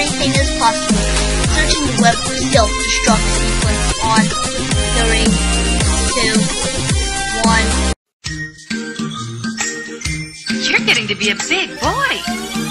everything is possible. Searching the web for self-destruct sequence on three, two, one. You're getting to be a big boy.